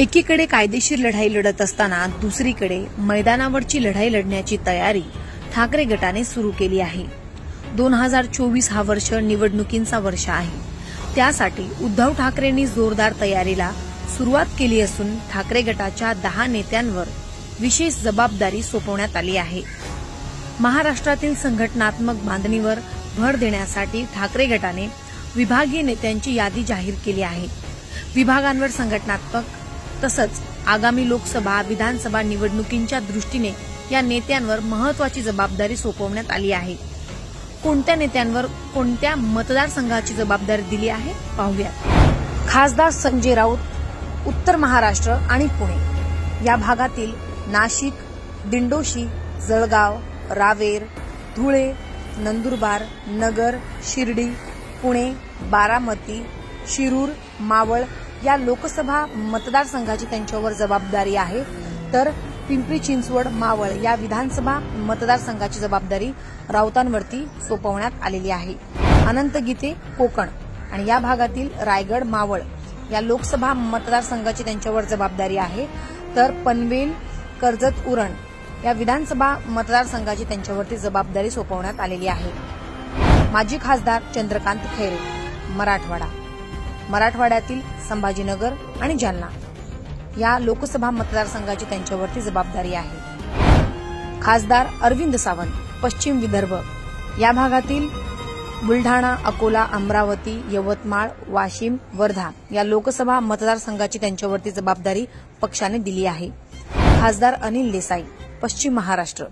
एकीकडे कायदेशीर लढाई लढत असताना दुसरीकडे मैदानावरची लढाई लढण्याची तयारी ठाकरे गटाने सुरू केली आहे. दोन हजार चोवीस हा वर्ष निवडणुकींचा वर्ष आहे. त्यासाठी उद्धव ठाकरेंनी जोरदार तयारीला सुरुवात केली असून ठाकरे गटाच्या दहा नेत्यांवर विशेष जबाबदारी सोपवण्यात आली आहे. महाराष्ट्रातील संघटनात्मक बांधणीवर भर देण्यासाठी ठाकरे गटाने विभागीय नेत्यांची यादी जाहीर केली आहे. विभागांवर संघटनात्मक तसंच आगामी लोकसभा विधानसभा निवडणुकींच्या दृष्टीने या नेत्यांवर महत्वाची जबाबदारी सोपवण्यात आली आहे. कोणत्या नेत्यांवर कोणत्या मतदारसंघाची जबाबदारी दिली आहे? पाहूयात. खासदार संजय राऊत उत्तर महाराष्ट्र आणि पुणे. या भागातील नाशिक दिंडोशी जळगाव रावेर धुळे नंदुरबार नगर शिर्डी पुणे बारामती शिरूर मावळ या लोकसभा मतदारसंघाची त्यांच्यावर जबाबदारी आहे. तर पिंपरी चिंचवड मावळ या विधानसभा मतदारसंघाची जबाबदारी राऊतांवरती सोपवण्यात आलेली आहे. अनंत गीते कोकण आणि या भागातील रायगड मावळ या लोकसभा मतदारसंघाची त्यांच्यावर जबाबदारी आहे. तर पनवेल कर्जत उरण या विधानसभा मतदारसंघाची त्यांच्यावरती जबाबदारी सोपवण्यात आलेली आहे. माजी खासदार चंद्रकांत खैरे मराठवाडा. मराठवाड्यातील संभाजीनगर आणि जालना. या लोकसभा मतदारसंघाची त्यांच्यावरती जबाबदारी आहे. खासदार अरविंद सावंत पश्चिम विदर्भ. या भागातील बुलढाणा अकोला अमरावती यवतमाळ वाशिम वर्धा या लोकसभा मतदारसंघाची त्यांच्यावरती जबाबदारी पक्षाने दिली आहे. खासदार अनिल देसाई पश्चिम महाराष्ट्र.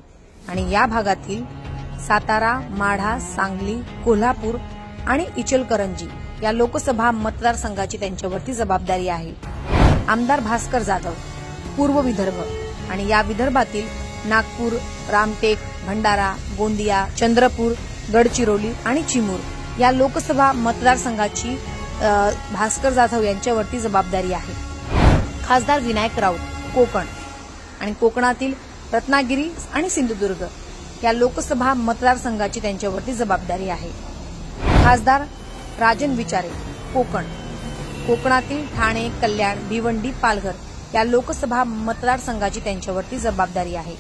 आणि या भागातील सातारा माढा सांगली कोल्हापूर आणि इचलकरंजी या लोकसभा मतदारसंघाची त्यांच्यावरती जबाबदारी आहे. आमदार भास्कर जाधव पूर्व विदर्भ आणि या विदर्भातील नागपूर रामटेक भंडारा गोंदिया चंद्रपूर गडचिरोली आणि चिमूर या लोकसभा मतदारसंघाची भास्कर जाधव यांच्यावरती जबाबदारी आहे. खासदार विनायक राऊत कोकण आणि कोकणातील रत्नागिरी आणि सिंधुदुर्ग या लोकसभा मतदारसंघाची त्यांच्यावरती जबाबदारी आहे. खासदार राजन विचारे कोकण. कोकणातील ठाणे कल्याण भिवंडी पालघर या लोकसभा मतदारसंघाची त्यांच्यावरती जबाबदारी आहे.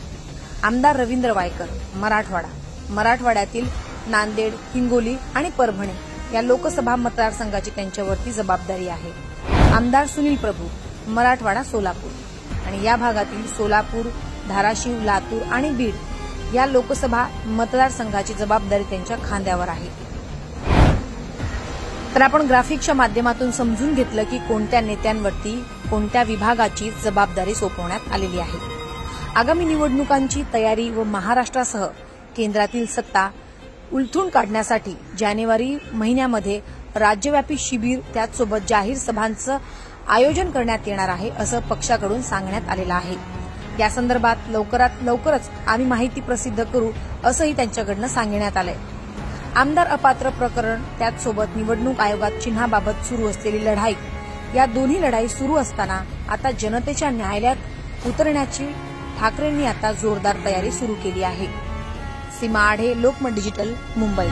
आमदार रवींद्र वायकर मराठवाडा. मराठवाड्यातील नांदेड हिंगोली आणि परभणी या लोकसभा मतदारसंघाची त्यांच्यावरती जबाबदारी आहे. आमदार सुनील प्रभू मराठवाडा सोलापूर. आणि या भागातील सोलापूर धाराशिव लातूर आणि बीड या लोकसभा मतदारसंघाची जबाबदारी त्यांच्या खांद्यावर आहे. तर आपण ग्राफिकच्या माध्यमातून समजून घेतलं की कोणत्या नेत्यांवरती कोणत्या विभागाची जबाबदारी सोपवण्यात आलेली आहे. आगामी निवडणुकांची तयारी व महाराष्ट्रासह केंद्रातील सत्ता उलथून काढण्यासाठी जानेवारी महिन्यामध्ये राज्यव्यापी शिबिर त्याचसोबत जाहीर सभांचं आयोजन करण्यात येणार आहे असं पक्षाकडून सांगण्यात आलेलं आहे. या संदर्भात लवकरात लवकरच आम्ही माहिती प्रसिद्ध करू असंही त्यांच्याकडनं सांगण्यात आलंय. आमदार अपात्र प्रकरण त्याचसोबत निवडणूक आयोगात चिन्हाबाबत सुरू असलेली लढाई. या दोन्ही लढाई सुरू असताना आता जनतेच्या न्यायालयात उतरण्याची ठाकरेंनी आता जोरदार तयारी सुरू केली आहे. सीमा आढे लोकमत डिजिटल मुंबई.